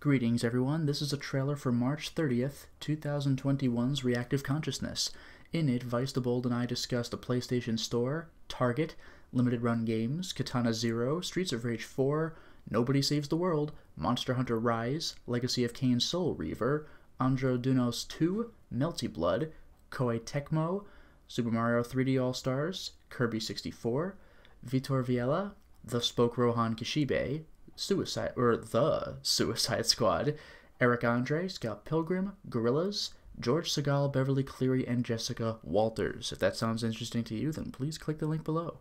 Greetings, everyone. This is a trailer for March 30th, 2021's Corrective Consciousness. In it, Vice the Bold and I discuss the PlayStation Store, Target, Limited Run Games, Katana Zero, Streets of Rage 4, Nobody Saves the World, Monster Hunter Rise, Legacy of Kain Soul Reaver, Andro Dunos 2, Melty Blood, Koei Tecmo, Super Mario 3D All Stars, Kirby 64, Vitor Vilela, Thus Spoke Rohan Kishibe, Suicide or the Suicide Squad, Eric Andre, Scott Pilgrim, Gorillas, George Segal, Beverly Cleary, and Jessica Walters. If that sounds interesting to you, then please click the link below.